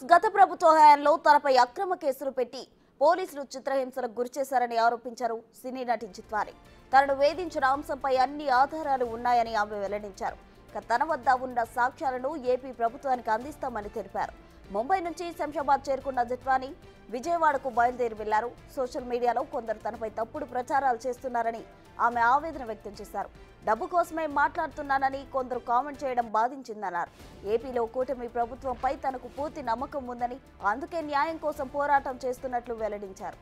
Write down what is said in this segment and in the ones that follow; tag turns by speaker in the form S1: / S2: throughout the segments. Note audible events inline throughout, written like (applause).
S1: News గత ప్రభుత్వ హయాంలో తనపై అక్రమ కేసులు పెట్టి పోలీసులు చిత్రహింసలకు గురిచేశారని ఆరోపించారు సినీ నటి జిత్వారి తనను వేధించిన అంశంపై అన్ని ఆధారాలు ఉన్నాయని ఆమె వెల్లడించారు. ఇక తన వద్ద ఉన్న సాక్ష్యాలను ఏపీ ప్రభుత్వానికి అందిస్తామని తెలిపారు. ముంబై నుంచి శంషాబాద్ చేరుకున్న జిత్వాని విజయవాడకు బయలుదేరి వెళ్ళారు. సోషల్ మీడియాలో కొందరు తనపై తప్పుడు ప్రచారాలు చేస్తున్నారని ఆమె ఆవేదన వ్యక్తం చేశారు. డబ్బు కోసమే మాట్లాడుతున్నానని కొందరు కామెంట్ చేయడం బాధించిందన్నారు. ఏపీలో కూటమి ప్రభుత్వంపై తనకు పూర్తి నమ్మకం ఉందని అందుకే న్యాయం కోసం పోరాటం చేస్తున్నట్లు వెల్లడించారు.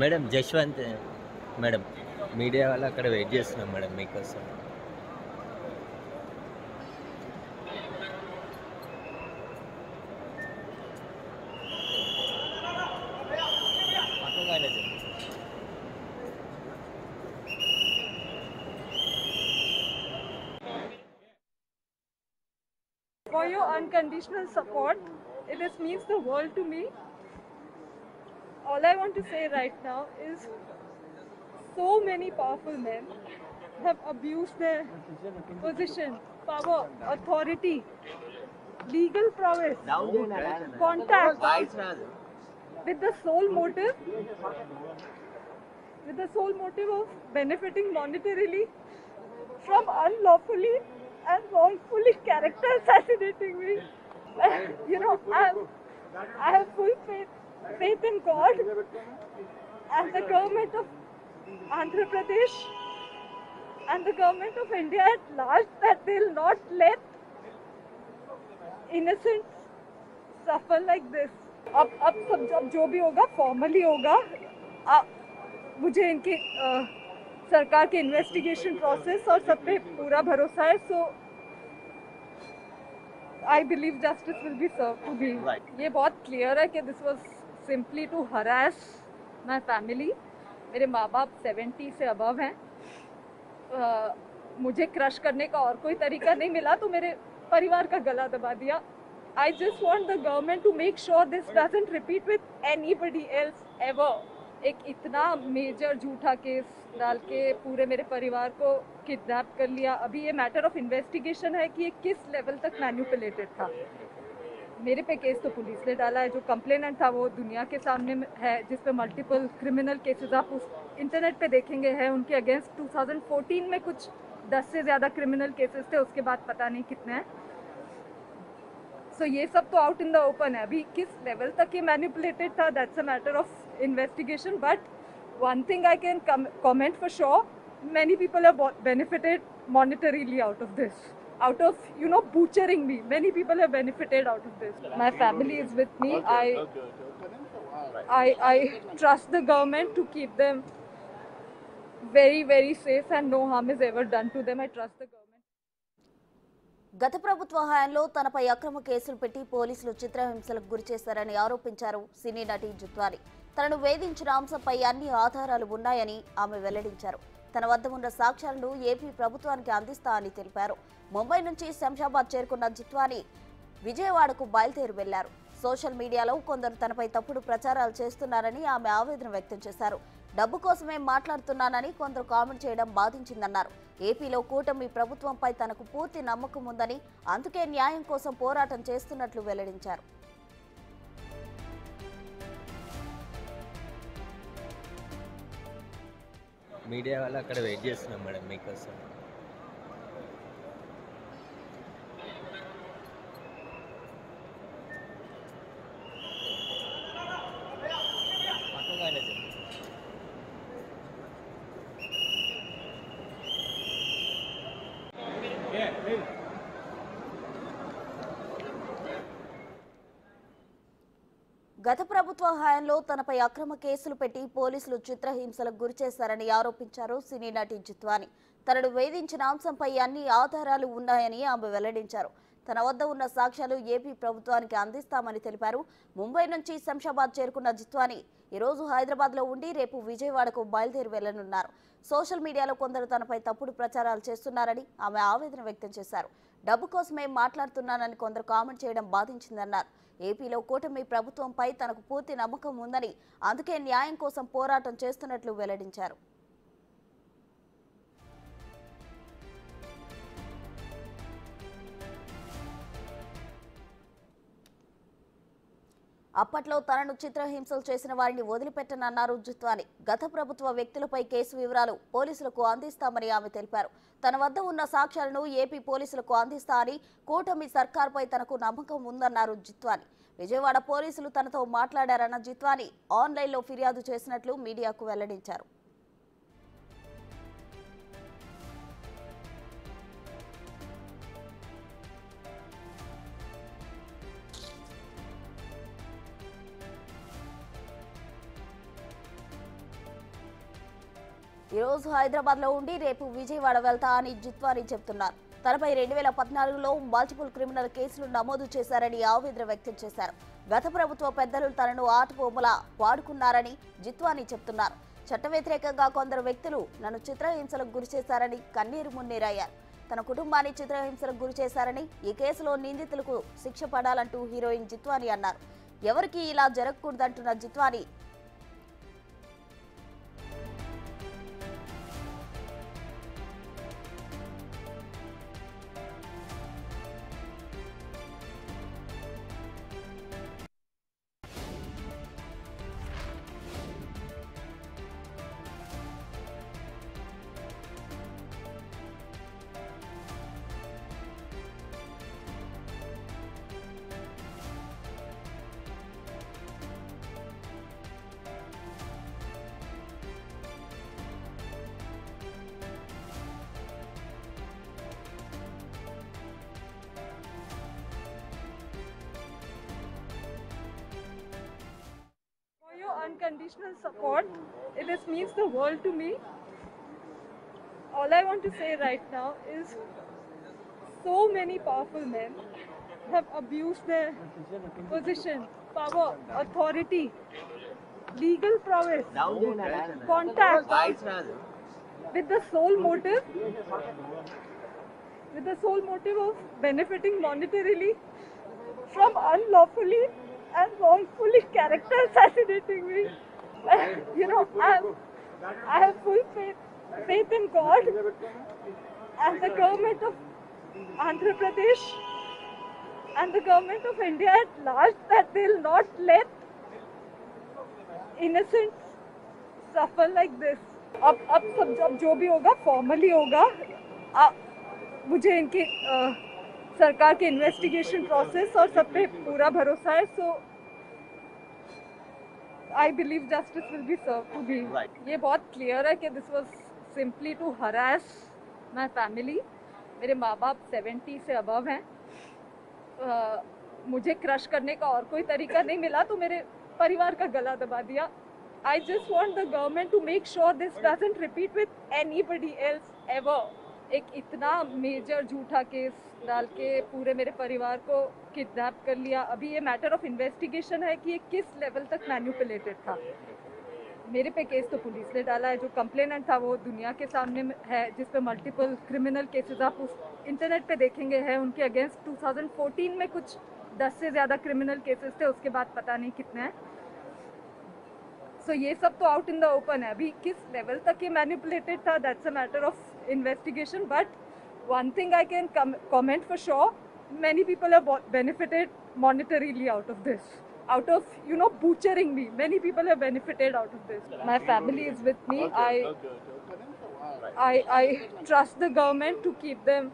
S2: మేడం జశ్వంత్ మేడం మీడియా వాళ్ళు అక్కడ వెయిట్ చేస్తున్నాం మేడం మీకోసం పక్కగానే చెప్పు.
S3: for your unconditional support. It is, means the world to me. All I want to say right now is so many powerful men have abused their position, power, authority, legal prowess, contact with the sole motive with the sole motive of benefiting monetarily from unlawfully and wrongfully character assassinating me. (laughs) you know, I have, I have full faith, faith in God and the government of Andhra Pradesh and the government of India at large that they'll not let innocents suffer like this. अब अब सब अब जो भी होगा formally होगा आ, मुझे इनकी अ, सरकार के इन्वेस्टिगेशन प्रोसेस और सब पे पूरा भरोसा है so I believe justice will be serve to be ये बहुत क्लियर है कि this was simply to harass my family मेरे माँ बाप 70 से अबव हैं। मुझे क्रश करने का और कोई तरीका नहीं मिला तो मेरे परिवार का गला दबा दिया। I just want the government to make sure this doesn't repeat with anybody else ever एक इतना मेजर झूठा केस डाल के पूरे मेरे परिवार को किडनैप कर लिया। अभी ये मैटर ऑफ़ इन्वेस्टिगेशन है कि ये किस लेवल तक मैन्युपुलेटेड था। मेरे पे केस तो पुलिस ने डाला है। जो कंप्लेनेंट था वो दुनिया के सामने है, जिस पे मल्टीपल क्रिमिनल केसेस आप उस इंटरनेट पे देखेंगे, हैं उनके अगेंस्ट 2014 में कुछ 10 से ज़्यादा क्रिमिनल केसेस थे, उसके बाद पता नहीं कितने हैं। सो ये सब तो आउट इन द ओपन है। अभी किस लेवल तक ये मैनिपुलेटेड था that's a matter of investigation but one thing I can comment for sure many people have benefited monetarily out of this out of you know butchering me many people have benefited out of this my family is with me i i i trust the government to keep them very very safe and no harm is ever done to them i trust the government
S1: గత ప్రభుత్వ హయాంలో తనపై అక్రమ కేసులు పెట్టి పోలీసులు చిత్రహింసలకు గురిచేశారని ఆరోపించారు సినీ నటి జుత్వారి తనను వేధించిన అంశంపై అన్ని ఆధారాలు ఉన్నాయని ఆమె వెల్లడించారు తన వద్ద ఉన్న సాక్ష్యాలను ఏపీ ప్రభుత్వానికి అందిస్తా అని తెలిపారు. ముంబై నుంచి శంషాబాద్ చేరుకున్న జిత్వాని విజయవాడకు బయలుదేరి వెళ్ళారు. సోషల్ మీడియాలో కొందరు తనపై తప్పుడు ప్రచారాలు చేస్తున్నారని ఆమె ఆవేదన వ్యక్తం చేశారు. డబ్బు కోసమే మాట్లాడుతున్నానని కొందరు కామెంట్ చేయడం బాధించిందన్నారు. ఏపీలో కూటమి ప్రభుత్వంపై తనకు పూర్తి నమ్మకం ఉందని అందుకే న్యాయం కోసం పోరాటం చేస్తున్నట్లు వెల్లడించారు.
S2: మీడియా వాళ్ళు అక్కడ వెయిట్ చేస్తున్నాం మేడం మీకోసం పక్కగానే
S1: గత ప్రభుత్వ హయాంలో తనపై అక్రమ కేసులు పెట్టి పోలీసులు చిత్రహింసలకు గురిచేశారని ఆరోపించారు సినీ నటి జిత్వాని. తనను వేధించిన అంశంపై అన్ని ఆధారాలు ఉన్నాయని ఆమె వెల్లడించారు. తన వద్ద ఉన్న సాక్ష్యాలు ఏపీ ప్రభుత్వానికి అందిస్తామని తెలిపారు. ముంబై నుంచి శంషాబాద్ చేరుకున్న జిత్వాని ఈరోజు హైదరాబాద్లో ఉండి రేపు విజయవాడకు బయలుదేరి వెళ్ళనున్నారు సోషల్ మీడియాలో కొందరు తనపై తప్పుడు ప్రచారాలు చేస్తున్నారని ఆమె ఆవేదన వ్యక్తం చేశారు. డబ్బు కోసమే మాట్లాడుతున్నానని కొందరు కామెంట్ చేయడం బాధించిందన్నారు. ఏపీలో కూటమి ప్రభుత్వంపై తనకు పూర్తి నమ్మకం ఉందని అందుకే న్యాయం కోసం పోరాటం చేస్తున్నట్లు వెల్లడించారు. అప్పట్లో తనను చిత్రహింసలు చేసిన వారిని వదిలిపెట్టనన్నారు జుత్వాని. గత ప్రభుత్వ వ్యక్తులపై కేసు వివరాలు పోలీసులకు అందిస్తామని ఆమె తెలిపారు. తన వద్ద ఉన్న సాక్ష్యాలను ఏపీ పోలీసులకు అందిస్తా అని కూటమి సర్కార్పై తనకు నమ్మకం ఉందన్నారు జిత్వాని. విజయవాడ పోలీసులు తనతో మాట్లాడారన్న జిత్వాని ఆన్లైన్లో ఫిర్యాదు చేసినట్లు మీడియాకు వెల్లడించారు. ఈ రోజు ఉండి రేపు విజయవాడ వెళ్తా అని జిత్వాని చెప్తున్నారు. తనపై రెండు వేల పద్నాలుగులో మల్టిపుల్ క్రిమినల్ కేసులు నమోదు చేశారని ఆవేదన వ్యక్తం చేశారు. గత ప్రభుత్వ పెద్దలు తనను ఆటబొమ్మలా వాడుకున్నారని జిత్వాని చెప్తున్నారు. చట్ట వ్యతిరేకంగా కొందరు వ్యక్తులు నన్ను చిత్రహింసలకు గురి చేశారని కన్నీరు మున్నీరయ్యారు తన కుటుంబాన్ని చిత్రహింసలకు గురి చేశారని ఈ కేసులో నిందితులకు శిక్ష పడాలంటూ హీరోయిన్ జిత్వాని అన్నారు. ఎవరికి ఇలా జరగకూడదంటున్న Jethwani
S3: unconditional support, it means the world to me. All I want to say right now is so many powerful men have abused their position, power, authority, legal prowess, contact with the sole motive with the sole motive of benefiting monetarily from unlawfully and wrongfully character (laughs) assassinating me. you know, I have, I have full faith, faith in God and the government of Andhra Pradesh and the government of India at large that they'll not let innocents suffer like this. अब अब सब अब जो भी होगा formally होगा आ- मुझे इनकी अ, सरकार के इन्वेस्टिगेशन प्रोसेस और सब पे पूरा भरोसा है so I believe justice will be serve to be ये बहुत क्लियर है कि this was simply to harass my family मेरे माँ बाप सेवेंटी से अबव हैं। अ, मुझे क्रश करने का और कोई तरीका नहीं मिला तो मेरे परिवार का गला दबा दिया। I just want the government to make sure this doesn't repeat with anybody else ever एक इतना मेजर झूठा केस डाल के पूरे मेरे परिवार को किडनैप कर लिया। अभी ये मैटर ऑफ़ इन्वेस्टिगेशन है कि ये किस लेवल तक मैन्युपुलेटेड था। मेरे पे केस तो पुलिस ने डाला है। जो कंप्लेनेंट था वो दुनिया के सामने है जिस पे मल्टीपल क्रिमिनल केसेस आप उस इंटरनेट पे देखेंगे है उनके अगेंस्ट 2014 में कुछ 10 से ज़्यादा क्रिमिनल केसेस थे उसके बाद पता नहीं कितने हैं। सो so, ये सब तो आउट इन द ओपन है। अभी किस लेवल तक ये मैनिपुलेटेड था? That's a matter of investigation. But one thing I can com comment for sure, many people have benefited monetarily out of this. Out of, you know, butchering me. Many people have benefited out of this. My family is with me. I, I, I trust the government to keep them